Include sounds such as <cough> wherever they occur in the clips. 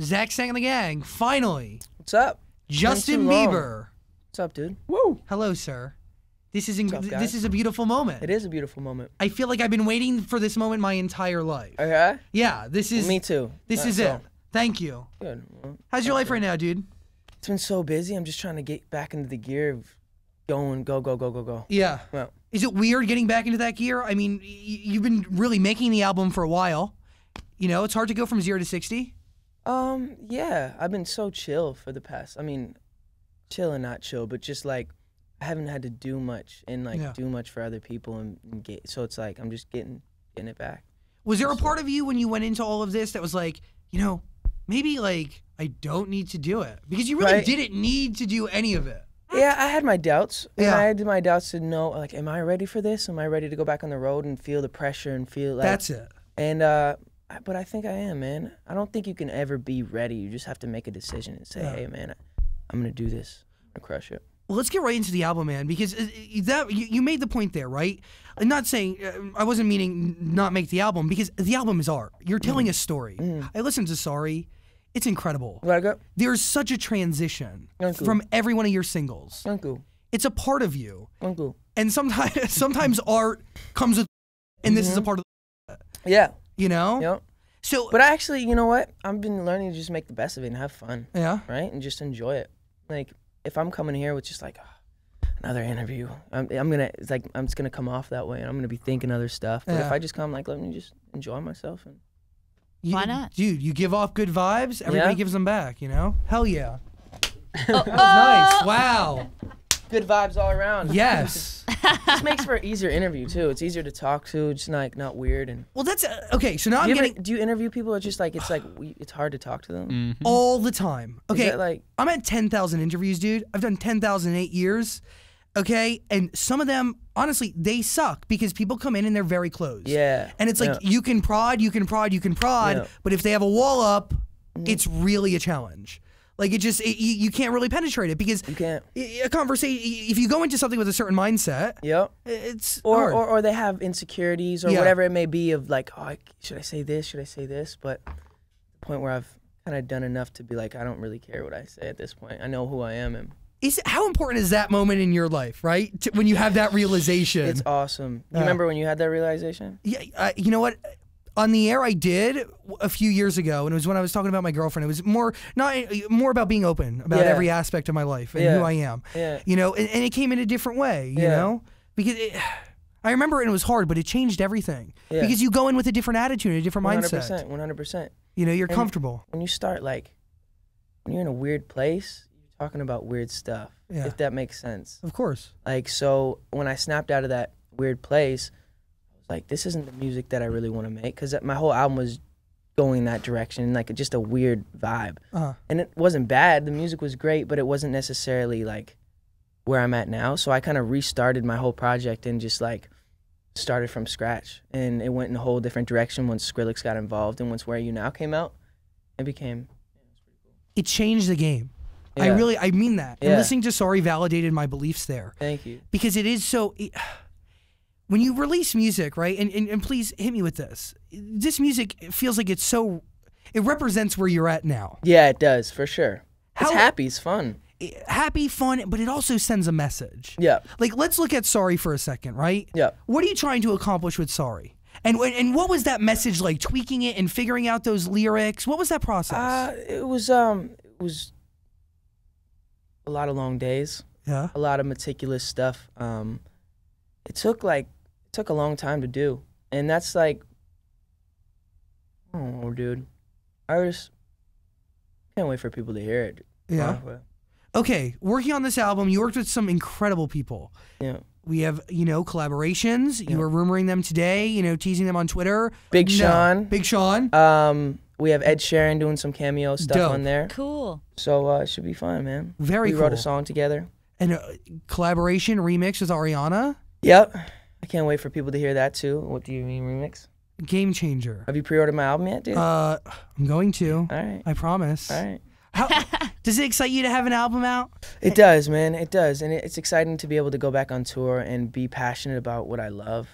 Zach Sang and the Gang, finally. What's up? Justin too long. Bieber. What's up, dude? Woo! Hello, sir. This is in, up, this is a beautiful moment. It is a beautiful moment. I feel like I've been waiting for this moment my entire life. Okay. Yeah, this is Me too. this Alright, is so, it. Thank you. Good. Well, How's your life right now, dude? It's been so busy. I'm just trying to get back into the gear of going, go, go, go, go, go. Yeah. Well, Is it weird getting back into that gear? I mean, y- you've been really making the album for a while. You know, it's hard to go from zero to sixty. Um, yeah, I've been so chill for the past. I mean, chill and not chill, but just like I haven't had to do much and like Yeah. do much for other people and, and get. So it's like I'm just getting getting it back. Was there a part of you when you went into all of this that was like, you know, maybe like I don't need to do it because you really Right. didn't need to do any of it. Yeah, I had my doubts. And Yeah. I had my doubts to know, like, am I ready for this? Am I ready to go back on the road and feel the pressure and feel like That's it. And uh, but I think I am, man. I don't think you can ever be ready. You just have to make a decision and say, Yeah. "Hey, man, I'm gonna do this. I'm gonna crush it." Well, let's get right into the album, man, because uh, that you, you made the point there, right? I'm not saying uh, I wasn't meaning not make the album because the album is art. You're telling a story. I listened to Sorry. It's incredible. What I got? There's such a transition you. from every one of your singles. Uncle, It's a part of you. uncle. And sometimes <laughs> sometimes art comes with and this is a part of Yeah, you know? yep. So But I actually, you know what? I've been learning to just make the best of it and have fun, yeah. right? And just enjoy it. Like if I'm coming here with just like "Ah, another interview, I'm, I'm gonna it's like I'm just gonna come off that way, and I'm gonna be thinking other stuff. But Yeah. if I just come like let me just enjoy myself and You- Why not? Dude, you give off good vibes, everybody Yeah. gives them back, you know? Hell yeah. <laughs> Oh, That was nice. Wow. Good vibes all around. Yes. <laughs> This makes for an easier interview too. It's easier to talk to. It's like not weird and. Well, that's uh, okay. So now Do I'm you, ever, getting do you interview people? It's just like it's like we, it's hard to talk to them. all the time. Okay, that like I'm at 10,000 interviews, dude. I've done 10,000 in eight years. Okay, and some of them, honestly, they suck because people come in and they're very closed. yeah? And it's like yeah. you can prod, you can prod, you can prod, Yeah. Mm-hmm. but if they have a wall up, it's really a challenge. Like it just it, you, you can't really penetrate it because you can't. A conversation if you go into something with a certain mindset, Yep. it's Or, or or they have insecurities or Yeah. whatever it may be of like oh I, should I say this should I say this but the point where I've kind of done enough to be like I don't really care what I say at this point. I know who I am and is how important is that moment in your life, right? To, when you have that realization. it's awesome. You Yeah. remember when you had that realization? Yeah, uh, you know what? On the air, I did a few years ago, and it was when I was talking about my girlfriend. It was more not more about being open about Yeah. every aspect of my life and Yeah. who I am. Yeah. You know, and, and it came in a different way. You know, because it, I remember it was hard, but it changed everything. Yeah. Because you go in with a different attitude, a different One hundred mindset. percent. One hundred percent. You know, you're And- comfortable. When you start like when you're in a weird place, you're talking about weird stuff. Yeah. If that makes sense. Of course. Like so, when I snapped out of that weird place, like, "This isn't the music that I really want to make." Because my whole album was going that direction, like just a weird vibe, Uh, and it wasn't bad. The music was great, but it wasn't necessarily like where I'm at now. So I kind of restarted my whole project and just like started from scratch, and it went in a whole different direction once Skrillex got involved, and once Where You Now came out, it became. it changed the game. I really, I mean that. And listening to Sorry validated my beliefs there. Thank you. because it is so it- when you release music right and, and, and please hit me with this this music feels like it's so it represents where you're at now Yeah, it does for sure. How- it's happy. It's fun. Happy fun but it also sends a message Yeah. like let's look at sorry for a second right Yeah. what are you trying to accomplish with sorry and and what was that message like tweaking it and figuring out those lyrics what was that process Uh, it was um, it was a lot of long days, yeah a lot of meticulous stuff. Um, it took like took a long time to do, and that's like, oh, dude, I just can't wait for people to hear it. yeah Uh, okay working on this album you worked with some incredible people yeah. we have you know collaborations Yeah. you were rumoring them today you know teasing them on twitter Big No. Sean. big sean Um, we have Ed Sheeran doing some cameo stuff Dope. on there, Cool. so uh, it should be fun, man. Very we wrote cool. a song together. and a collaboration remix with ariana Yep. I can't wait for people to hear that too. What do you mean remix? game changer Have you pre-ordered my album yet, dude? uh i'm going to All right. i promise All right. How, <laughs> does it excite you to have an album out It does, man. It does, and it's exciting to be able to go back on tour and be passionate about what I love.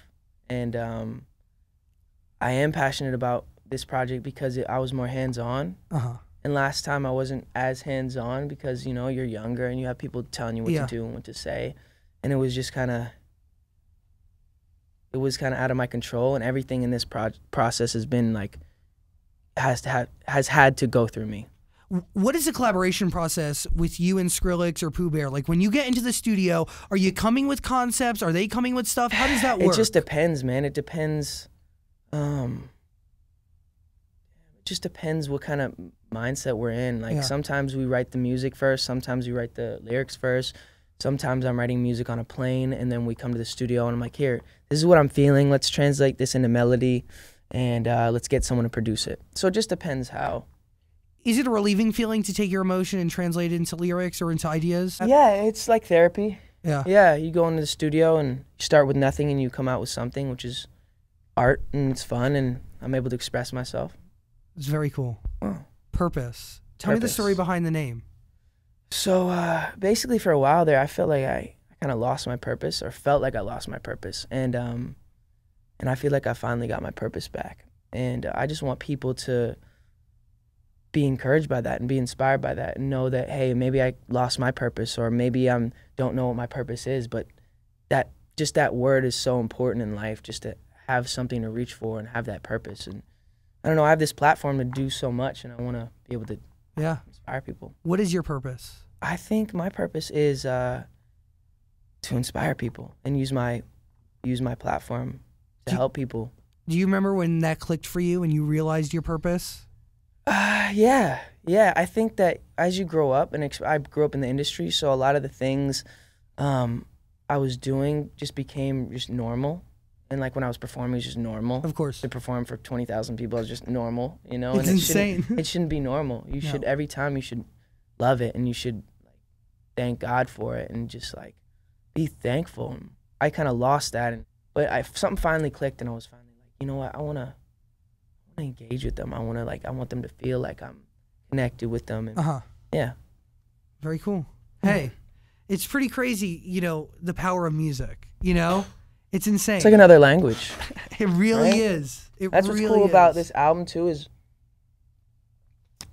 And um, I am passionate about this project because it, I was more hands-on, uh-huh And last time I wasn't as hands on because you know you're younger and you have people telling you what Yeah. to do and what to say, and it was just kind of it was kind of out of my control. And everything in this pro- process has been like has to have has had to go through me. What is the collaboration process with you and Skrillex or Pooh Bear? Like when you get into the studio, are you coming with concepts? Are they coming with stuff? How does that work? It just depends, man. It depends. Um, it just depends what kind of mindset we're in. Like Yeah. sometimes we write the music first. Sometimes we write the lyrics first. Sometimes I'm writing music on a plane, and then we come to the studio, and I'm like, "Here, this is what I'm feeling. Let's translate this into melody, and uh, let's get someone to produce it." So it just depends how. is it a relieving feeling to take your emotion and translate it into lyrics or into ideas? Yeah, it's like therapy. Yeah. Yeah, you go into the studio and you start with nothing, and you come out with something, which is art, and it's fun, and I'm able to express myself. It's very cool. Oh. Purpose. Tell me the story behind the name. So uh, basically, for a while there, I felt like I, I kind of lost my purpose, or felt like I lost my purpose, and um, and I feel like I finally got my purpose back, and I just want people to be encouraged by that and be inspired by that, and know that hey, maybe I lost my purpose, or maybe I'm don't know what my purpose is, but that just that word is so important in life, just to have something to reach for and have that purpose, and I don't know, I have this platform to do so much, and I want to be able to Yeah. inspire people. What is your purpose? I think my purpose is uh, to inspire people and use my use my platform to Do- help people. Do you remember when that clicked for you and you realized your purpose? Uh, yeah, yeah. I think that as you grow up, and I grew up in the industry, so a lot of the things um, I was doing just became just normal. And like when I was performing, it was just normal. Of course. To perform for twenty thousand people is just normal, you know. It's and it shouldn't- insane. <laughs> it shouldn't be normal. You should every time you should love it and you should like thank God for it and just like be thankful. I kind of lost that, and but I something finally clicked, and I was finally like, you know what, I wanna, I wanna engage with them. I wanna like, I want them to feel like I'm connected with them, and Uh huh. yeah, Very cool. Hey, it's pretty crazy, you know, the power of music. You know, it's insane. it's like another language. <laughs> it really right? is. It That's what's really cool about this album too is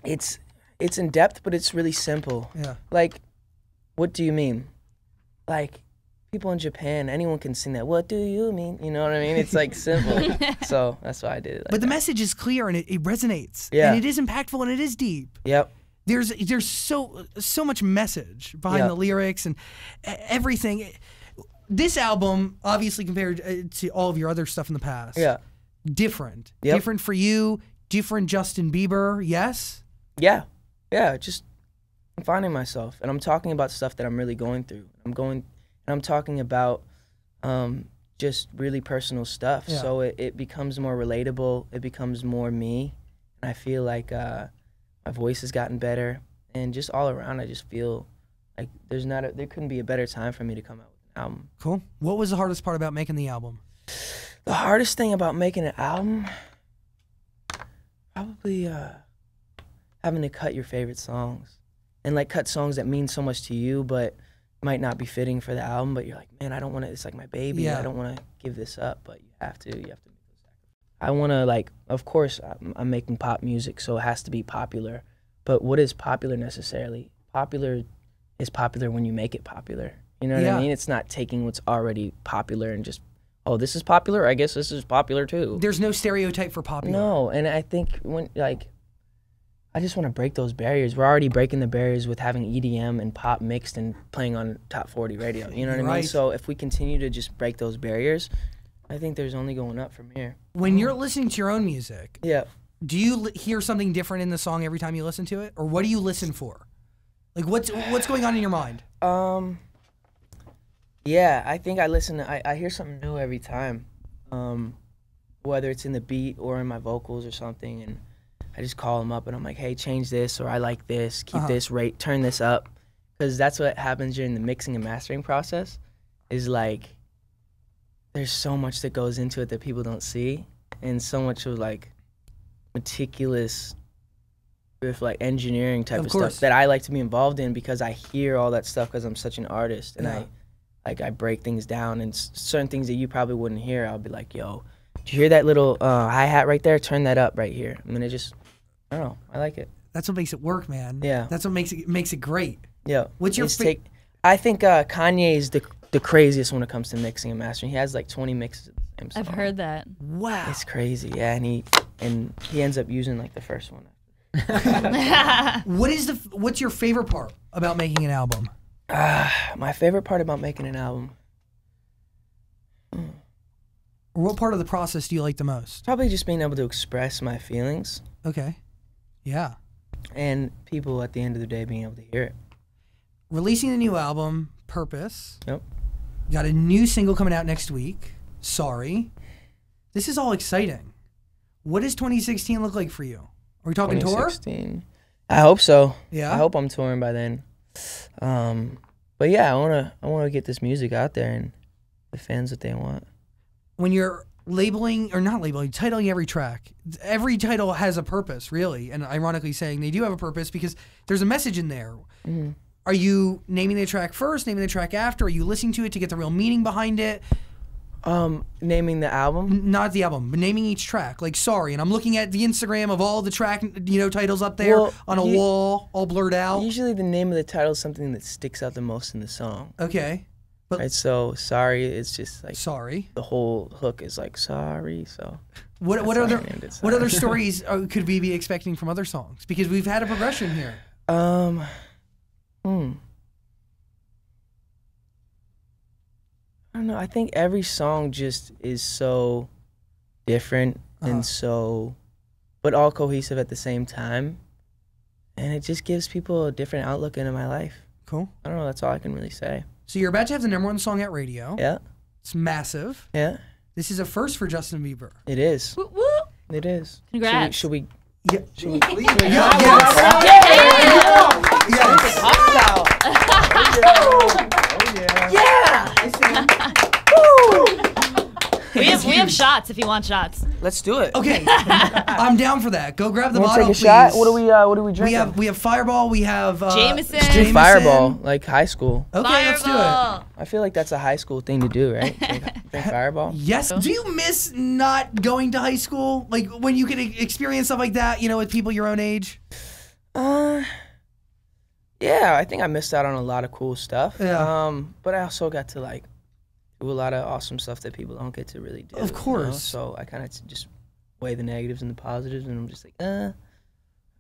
it's it's in depth, but it's really simple. Yeah. Like, what do you mean? Like, people in Japan, anyone can sing that. What do you mean? You know what I mean? It's like simple. <laughs> so that's why I did it. Like But the that. message is clear and it, it resonates. Yeah. And it is impactful and it is deep. Yep. There's there's so so much message behind Yeah. the lyrics and everything. This album, obviously compared uh, to all of your other stuff in the past, Yeah. different. Yep. Different for you. Different Justin Bieber. Yes. Yeah. Yeah. Just I'm finding myself, and I'm talking about stuff that I'm really going through. I'm going, and I'm talking about um, just really personal stuff. Yeah. So it, it becomes more relatable. It becomes more me, and I feel like uh, my voice has gotten better, and just all around, I just feel like there's not a, there couldn't be a better time for me to come out album. Cool. What was the hardest part about making the album? The hardest thing about making an album, probably uh, having to cut your favorite songs, and like cut songs that mean so much to you, but might not be fitting for the album. But you're like, man, I don't want to. It's like my baby. Yeah. I don't want to give this up. But you have to. You have to make. I want to like, of course, I'm, I'm making pop music, so it has to be popular. But what is popular necessarily? Popular is popular when you make it popular. You know what Yeah. I mean? It's not taking what's already popular and just, oh, this is popular. I guess this is popular too. There's no stereotype for popular. No, and I think when like, I just want to break those barriers. We're already breaking the barriers with having EDM and pop mixed and playing on top 40 radio. You know what I mean? Right. So if we continue to just break those barriers, I think there's only going up from here. When you're listening to your own music, Yeah. do you hear something different in the song every time you listen to it, or what do you listen for? Like what's what's going on in your mind? Um. Yeah, I think I listen. To, I I hear something new every time, um, whether it's in the beat or in my vocals or something, and I just call them up and I'm like, hey, change this or I like this, keep Uh-huh. this rate, turn this up, because that's what happens during the mixing and mastering process. Is like, there's so much that goes into it that people don't see, and so much of like meticulous with like engineering type Of of, stuff that I like to be involved in because I hear all that stuff because I'm such an artist and Yeah. I like I break things down and s- certain things that you probably wouldn't hear I'll be like yo do you hear that little uh, hi hat right there turn that up right here and then it just I don't know I like it That's what makes it work, man. Yeah. That's what makes it makes it great. Yeah. What's your It's fa- take- I think uh, Kanye is the the craziest when it comes to mixing and mastering. He has like 20 mixes of the same. I've heard that. Wow. It's crazy, yeah, and he and he ends up using like the first one. <laughs> <laughs> What is the what's your favorite part about making an album? Ah, my favorite part about making an album, mm. what part of the process do you like the most? probably just being able to express my feelings, Okay. Yeah. and people at the end of the day being able to hear it. Releasing the new album, Purpose. Yep. Got a new single coming out next week. Sorry. This is all exciting. What does 2016 look like for you? Are we talking tour? 2016. I hope so. Yeah. I hope I'm touring by then. Um, but yeah, I wanna I wanna get this music out there and the fans what they want. when you're labeling or not labeling, titling every track, every title has a purpose, really. And ironically saying they do have a purpose because there's a message in there. Mm-hmm. Are you naming the track first, naming the track after? Are you listening to it to get the real meaning behind it? Um, naming the album. Not the album, but naming each track. Like, sorry. And I'm looking at the Instagram of all the track, you know, titles up there Well, on a you- wall, all blurred out. Usually, the name of the title is something that sticks out the most in the song. Okay. But Right. So sorry, it's just like sorry. the whole hook is like sorry. So What, what other how I named it, what other stories <laughs> uh, could we be expecting from other songs? Because we've had a progression here. um, hmm. I don't know. I think every song just is so different Uh-huh. and so, but all cohesive at the same time, and it just gives people a different outlook into my life. Cool. I don't know. That's all I can really say. So you're about to have the number one song at radio. Yeah, It's massive. yeah. This is a first for Justin Bieber. It is. Woo, woo. It is. Congrats. Should we? Yeah. Should we? <laughs> We have, we have shots if you want shots. Let's do it. Okay, <laughs> I'm down for that. Go grab the Want to bottle, take a please. shot? What do we? Uh, what do we drink? We have we have Fireball. We have uh, Jameson. Jameson. Fireball, like high school. Okay, let's do it. Fireball. I feel like that's a high school thing to do, right? <laughs> Drink, drink Fireball. Yes. Do you miss not going to high school? Like when you could e- experience stuff like that, you know, with people your own age. Uh, yeah, I think I missed out on a lot of cool stuff. Yeah. Um, but I also got to like do a lot of awesome stuff that people don't get to really do. Of you know? course. So I kind of just weigh the negatives and the positives, and I'm just like, uh,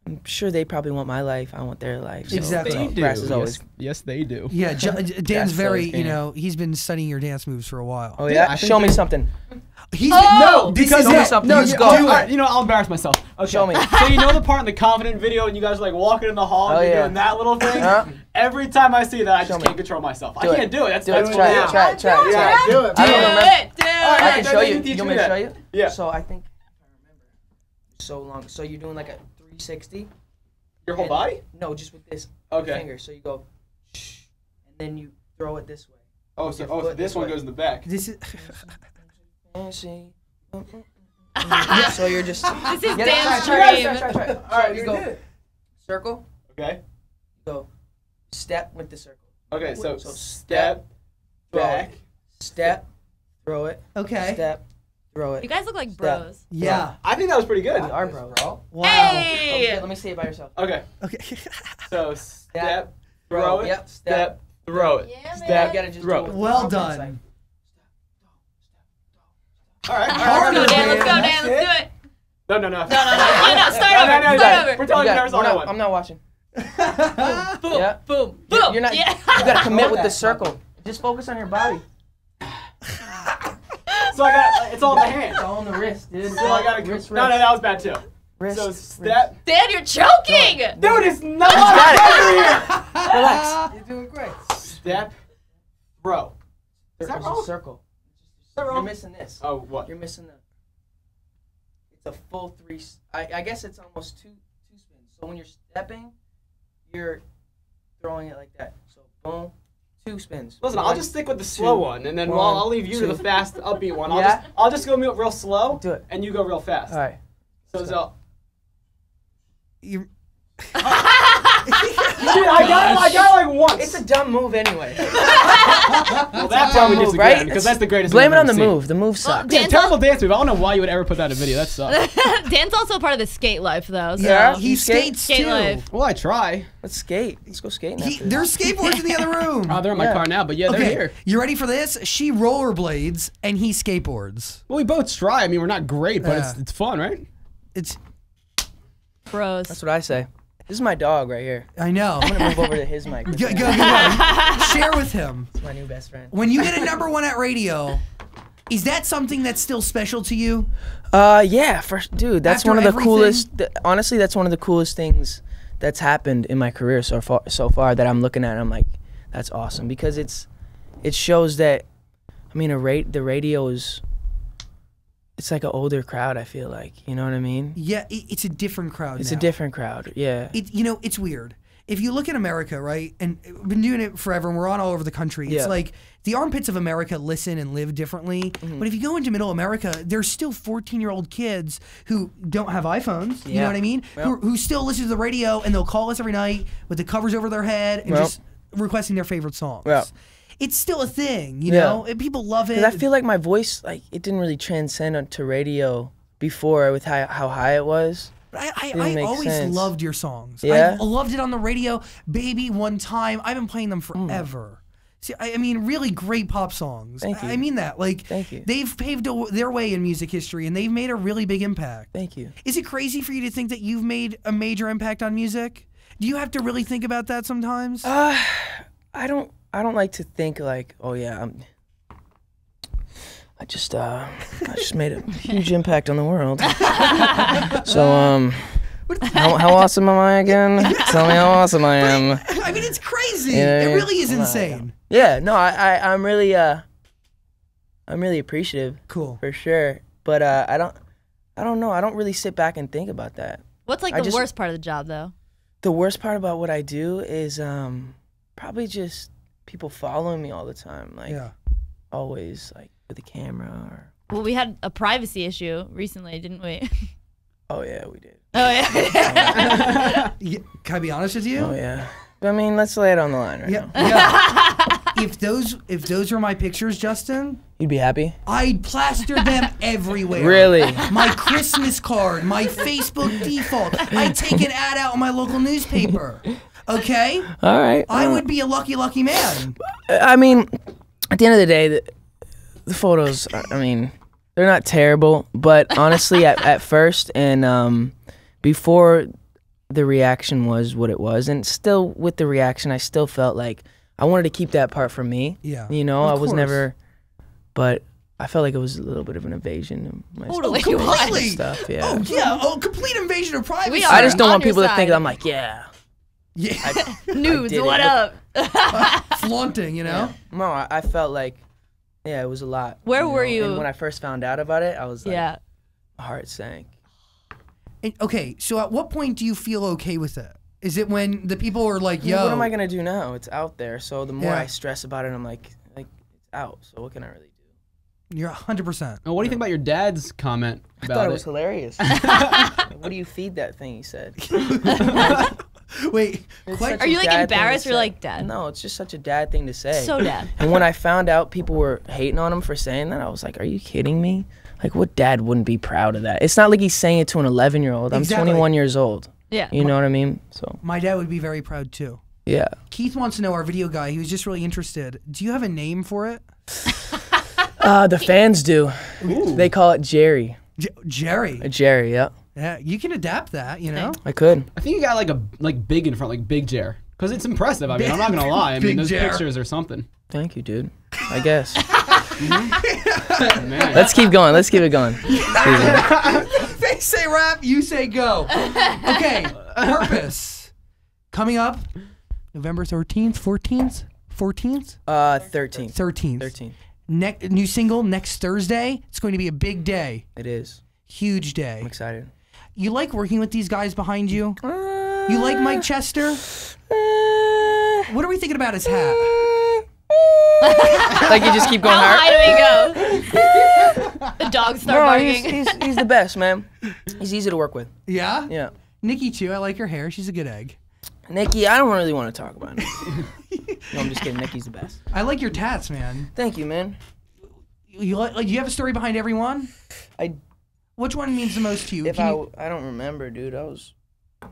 I'm sure they probably want my life. I want their life. So Exactly. so They grass is always. Yes, yes, they do. Yeah, J- <laughs> Dan's very, you know, he's been studying your dance moves for a while. Oh Yeah, yeah, show me something. He's Oh! no, this Because is Show me something. No, Just you, go. all right, you know, I'll embarrass myself. Okay. Show me. So you know the part in the confident video and you guys are like walking in the hall and Oh, you're yeah. doing that little thing? Uh-huh. Every time I see that, I Show just me. can't control myself. Do I it. can't do it. That's Do that's it. what Try it. Try it. Try it. Yeah, Try it. do it. I Do don't remember. it, do I can show you. can You want me me to show you? Yeah. So I think I remember, so long. So you're doing like a 360. Your whole body? No, just with this Okay. finger. So you go, and then you throw it this way. Oh, so, oh, so this this one way. goes in the back. This is <laughs> so you're just. <laughs> This is Get it? Dan's Try dream. try try it, try it. All right, So you you go circle. Okay. Go step with the circle. Okay, so, So step, throw back. it. Step, throw it. okay. Step, throw it. You guys look like bros. Yeah. I think that was pretty good. We are bro. bro. Wow. Hey! Okay, let me see it by yourself. Okay, Okay. <laughs> so step, throw it, Yep. step, throw it. Yeah, You Step, gotta just throw do it. it. Well done. confidence, All right, all Let's right. go, Dan. Let's go, Dan. Let's do it. No, no, no. No, no, no. Why not? Start No, over. no, no, Start no. over. We're like- telling you You never saw that one. I'm not watching. <laughs> Boom, Yeah. boom, You're- boom. You're not. Yeah. You gotta <laughs> commit with the circle. Just focus on your body. So I got, it's all in the <laughs> hand. It's all on the wrist, dude. So I gotta, wrist, no, no, that was bad too. wrist, So wrist. step, Dan, you're choking. dude, it's not got here. <laughs> Relax. <laughs> You're doing great. Step, bro. Is that There's a wrong? circle. that You're missing this. Oh, what? You're missing the. It's a full three. I guess it's almost two two spins. So when you're stepping, you're throwing it like that. So boom, two spins. Listen, I'll just stick with the slow two, one, and then one, while I'll leave you to the fast, upbeat one. I'll Yeah? just, I'll just go real real slow, Do it. and you go real fast. All right. So, so You. Dude, I got it. I got it like once. It's a dumb move anyway. well, that part we move, disagree right? because that's the greatest. Blame it on the seen. move. The move sucks. Yeah, Dan's, terrible al- dance move. I don't know why you would ever put that in a video. That <laughs> sucks. Dan's also part of the skate life though. So. Yeah. He You skate? skates Skate too. life. well, I try. Let's skate. Let's go skating. He, after there's skateboards in the other <laughs> room. Oh, they're in my Yeah. car now, but yeah, they're okay, here. you ready for this? She rollerblades and he skateboards. Well, we both try. I mean, we're not great, but Yeah. it's it's fun, right? It's Bros. That's what I say. This is my dog right here. I know. I'm gonna move over to his mic. Go, go, go, go. <laughs> Share with him. It's my new best friend. When you get a number one at radio, is that something that's still special to you? Uh, yeah, for dude, that's After one of the everything? coolest. th- honestly, that's one of the coolest things that's happened in my career so far. So far that I'm looking at, and I'm like, that's awesome because it's, it shows that, I mean, a rate the radio is. It's like an older crowd. I feel like you know what I mean. Yeah, it, it's a different crowd. It's now. a different crowd. Yeah. It, you know, it's weird. If you look at America, right, and we've been doing it forever, and we're on all over the country. Yeah. It's like the armpits of America listen and live differently. Mm-hmm. But if you go into middle America, there's still 14 year old kids who don't have iPhones. Yeah. You know what I mean? Who, who still listen to the radio and they'll call us every night with the covers over their head and Well. just requesting their favorite songs. Yeah. It's still a thing, you Yeah. know. And people love it. I feel like my voice, like, it didn't really transcend onto radio before with how, how high it was. But I, I, I always sense. loved your songs. Yeah? I loved it on the radio. Baby, one time. I've been playing them forever. See, I, I mean, really great pop songs. Thank I, I mean that. Like, Thank you. they've paved a, their way in music history, and they've made a really big impact. Thank you. Is it crazy for you to think that you've made a major impact on music? Do you have to really think about that sometimes? Uh, I don't. I don't like to think like, oh yeah, I'm. I just uh, I just made a huge impact on the world. <laughs> so um, how, how awesome am I again? Tell me how awesome I am. I mean, it's crazy. Yeah, it really is Come on. insane. Yeah, no, I, I I'm really uh, I'm really appreciative Cool. for sure. But uh, I don't, I don't know. I don't really sit back and think about that. What's like I the just- worst part of the job though? The worst part about what I do is um, probably just people following me all the time, like Yeah. always, like with a camera or. Well, we had a privacy issue recently, didn't we? <laughs> Oh yeah, we did. Oh, <laughs> oh yeah. Yeah, Can I be honest with you? Oh yeah. I mean, let's lay it on the line right Yeah. now. yeah. <laughs> if those if those were my pictures, Justin, You'd be happy. I'd plaster them everywhere. Really? My Christmas card, my Facebook default. I'd take an ad out in my local newspaper. Okay? All right. I uh, would be a lucky, lucky man. I mean, at the end of the day, the, the photos. I I mean, they're not terrible, but honestly, at, at first and um, before the reaction was what it was, and still with the reaction, I still felt like I wanted to keep that part for me. Yeah, You know, of I was course. never, but I felt like it was a little bit of an invasion of my Totally. Completely. stuff. Yeah. Oh, yeah. Oh, complete invasion of privacy. We I just don't on want your people to think side. that I'm like, yeah. Yeah. <laughs> Nudes, did it. what up? <laughs> Flaunting, you know? No, I, I felt like, yeah, it was a lot. Where were know? you? And when I first found out about it, I was like, yeah. my heart sank. And, okay, so at what point do you feel okay with it? Is it when the people are like, yo. what am I gonna do now? It's out there. So the more Yeah. I stress about it, I'm like, like it's out. So what can I really do? You're 100%. Oh, what do you think about your dad's comment I thought it it? was hilarious. <laughs> what do you feed that thing? He said. <laughs> Wait, It's quite. Are you, like, dad thing to embarrassed or, say. like, dad? No, it's just such a dad thing to say. So dad. <laughs> And when I found out people were hating on him for saying that, I was like, "Are you kidding me? Like, what dad wouldn't be proud of that? It's not like he's saying it to an 11 year old. I'm Exactly. 21 years old. Yeah. You know what I mean? So My dad would be very proud too. yeah. Keith wants to know our video guy. He was just really interested. Do you have a name for it? Uh, the fans do. They call it Jerry. J- Jerry. Jerry. Yeah, Yeah, you can adapt that, you know? I could. I think you got like a like big in front, like Big Jer, because it's impressive. I mean, I'm not gonna <laughs> lie. I Big mean, those Jer. pictures or something. Thank you, dude. I guess. <laughs> <laughs> Man, Let's keep going. Let's keep it going. They say rap, you say go. Okay, purpose. Coming up November 13th, 14th, 14th, Uh, 13. 13th. 13. Ne- new single next Thursday. It's going to be a big day, It is. huge day. I'm excited. You like working with these guys behind you? Uh, you like Mike Chester? Uh, what are we thinking about his hat? <laughs> like you just keep going How hard. high do we go? the dogs start No, he's, barking. he's, he's the best, man. He's easy to work with. Yeah? Yeah. Nikki too. I like her hair. She's a good egg. Nikki, I don't really want to talk about Nikki. no, I'm just kidding. Nikki's the best. I like your tats, man. Thank you, man. You like, like you have a story behind every one? I Which one means the most to you? if Can I you- I don't remember, dude. I was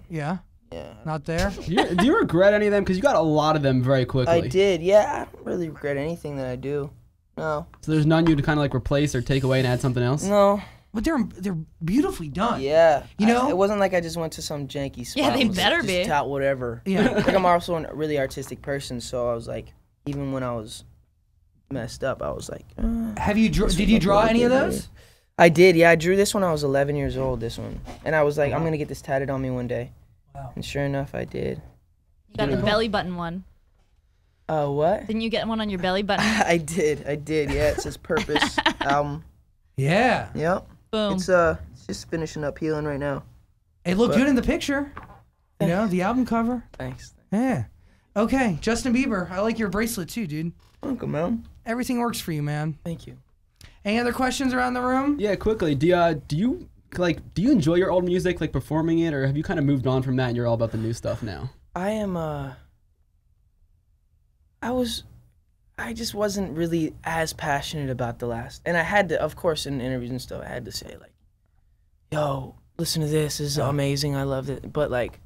yeah, yeah. not there. Do <laughs> you, do you regret any of them? Because you got a lot of them very quickly. I did. Yeah, I don't really regret anything that I do. No, So there's none you to kind of like replace or take away and add something else. no. But they're they're beautifully done. Yeah. You I- know? it wasn't like I just went to some janky spot. Yeah, they and was better just be. Tout whatever. Yeah. <laughs> like I'm also a really artistic person, so I was like, even when I was messed up, I was like, uh, Have you draw, did you draw any of good, those? I did. Yeah, I drew this when I was 11 years old. This one, and I was like, I'm gonna get this tatted on me one day. Wow. And sure enough, I did. You got the belly button one. Uh, what? Didn't you get one on your belly button? <laughs> I did. I did. Yeah, it says Purpose <laughs> album. Yeah, Yep. Boom. It's uh, it's just finishing up healing right now. it looked But- good in the picture. You know the album cover. Thanks. Yeah. Okay, Justin Bieber. I like your bracelet too, dude. Welcome, man. Everything works for you, man. Thank you. Any other questions around the room? Yeah, quickly. Do you, uh, do you like do you enjoy your old music, like performing it, or have you kind of moved on from that and you're all about the new stuff now? I am uh I was I just wasn't really as passionate about the last and I had to of course in interviews and stuff I had to say like yo listen to this this is amazing I loved it but like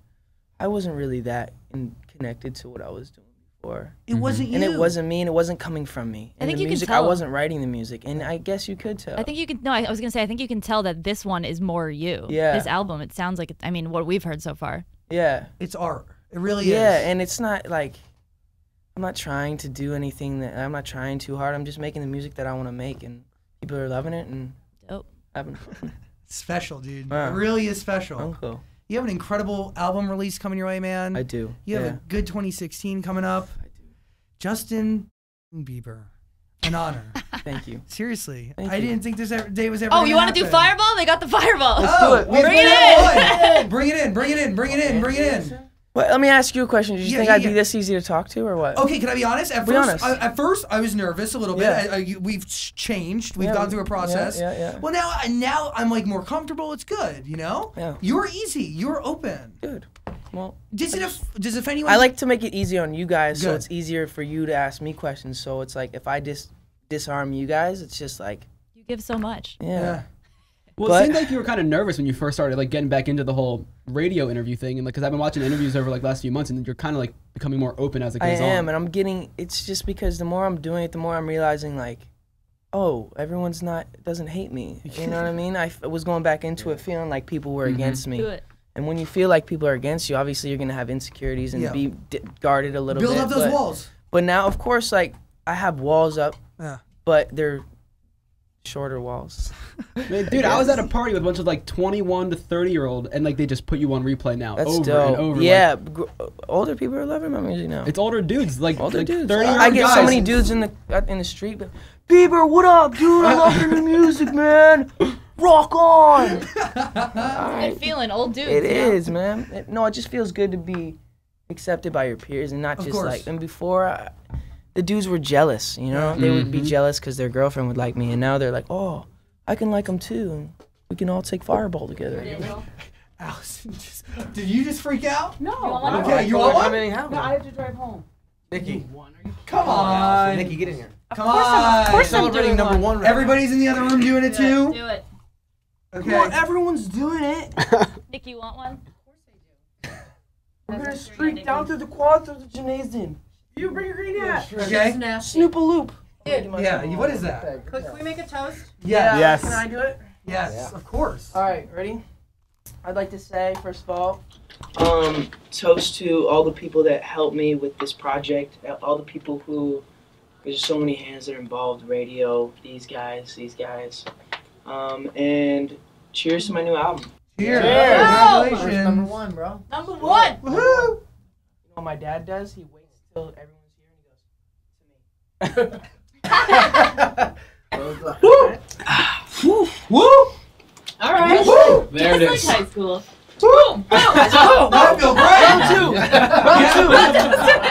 I wasn't really that in, connected to what I was doing before It wasn't you. and it wasn't me and it wasn't coming from me I and think the you can music I wasn't writing the music and I guess you could tell I think you can. No, I I was gonna say. I think you can tell that this one is more you. Yeah. This album. It sounds like. I mean, what we've heard so far. yeah It's art. It really yeah is. Yeah, and it's not like i'm not trying to do anything that i'm not trying too hard i'm just making the music that i want to make and people are loving it and Dope. having fun <laughs> special, dude. Wow. It really is special. uncle You have an incredible album release coming your way, man. i do You have yeah. a good 2016 coming up. I do. Justin Bieber. An honor. <laughs> thank you Seriously. Thank I you. didn't think this ever, day was ever Oh, you want want to do Fireball? They got the Fireball. Oh, do it. we- Bring we it have one. <laughs> Bring it in. Bring it in. Bring it in. Bring it in. Well, let me ask you a question did you Yeah, think yeah, i'd yeah. be this easy to talk to or what Okay, can I be honest? At Be first, honest. I, at first, I was nervous a little bit. Yeah. I, I, you- we've changed. We've Yeah, gone through a process. yeah, yeah. Well, now, now I'm like more comfortable. It's good. You know. Yeah. You're easy. You're open. good well Does it? If, does if anyone? i like to make it easy on you guys so it's easier for you to ask me questions so it's like if i dis disarm you guys it's just like You give so much. yeah, Yeah. Well, But- it seemed like you were kind of nervous when you first started like getting back into the whole radio interview thing, and like because I've been watching interviews over like last few months, and you're kind of like becoming more open as it goes on. I goes am, on. and I'm getting. It's just because the more I'm doing it, the more I'm realizing like, oh, everyone's not doesn't hate me. <laughs> You know what I mean? I f- was going back into it feeling like people were mm-hmm. against me, Do it. and when you feel like people are against you, obviously you're gonna have insecurities and Yeah. be d- guarded a little Build bit. Build up those but, walls. but now, of course, like I have walls up, Yeah. but they're shorter walls. <laughs> Man, dude, I was at a party with a bunch of like 21 to 30 year old, and like they just put you on replay now That's over dope. and over. like, yeah, gr- older people are loving my music now. it's older dudes, like Older like dudes. 30 year I old get guys. so many dudes in the uh, in the street. But, Bieber, what up, dude? I love your new music, <laughs> man. Rock on. Good feeling, old dude. It is, man. It- no, it just feels good to be accepted by your peers and not just like. And before, I, the dudes were jealous. You know, they would Mm-hmm. be jealous because their girlfriend would like me, and now they're like, oh, I can like them too, and we can all take Fireball together. <laughs> Allison, just, did you just freak out? No. Okay, you want one? No, I have to drive home. Nikki, Come on. Nikki, get in here. Come on. Of course I'm doing number one. one. Right Everybody's in the other room doing it too. Do it. Okay. everyone's doing it. <laughs> Nikki, you want one? Of course I do. We're gonna streak down through the quad through the gymnasium. You bring your green hat. Okay. Snoop a loop. Yeah. What is that? Can we make a toast? Yes. Yes. Can I do it? Yes. Of course. All right, ready? I'd like to say, first of all, um, toast to all the people that helped me with this project, all the people who, there's so many hands that are involved, radio, these guys, these guys, um, and cheers to my new album. Cheers. Number Congratulations. one, bro. Number one. Woohoo. You know what my dad does? He waits till everyone's here and he goes, Woo. Woo. All right. Woo. There it Just is. like high school. Woo. I feel great. Round two! Round two! <laughs>